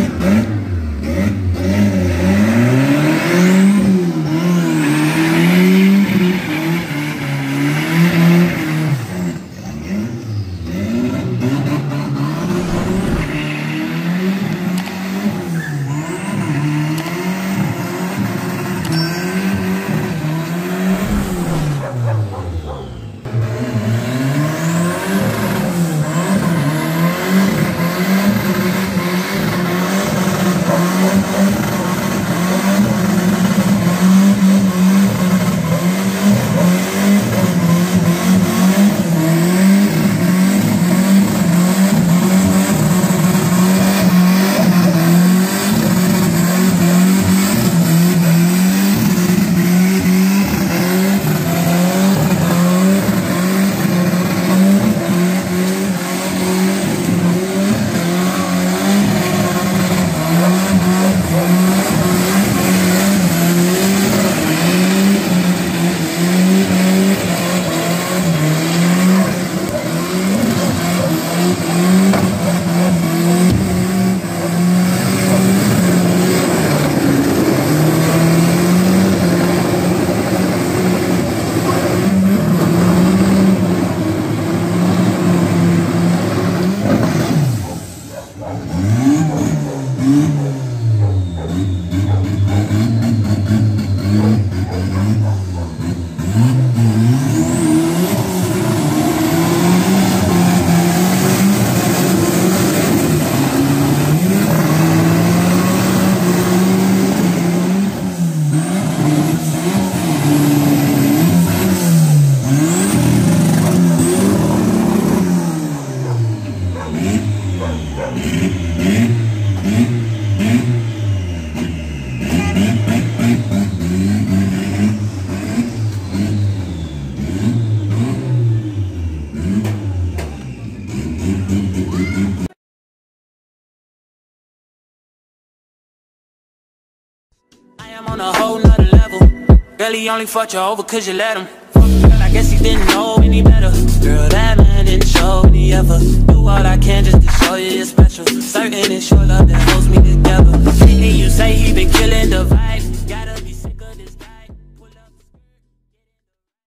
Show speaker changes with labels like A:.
A: ¿eh? him on a whole nother level. Girl, he only fucked you over cause you let him. Girl, I guess he didn't know any better. Girl, that man didn't show any ever. Do all I can just to show you it's special. Certain it's your love that holds me together. And you say he been killing the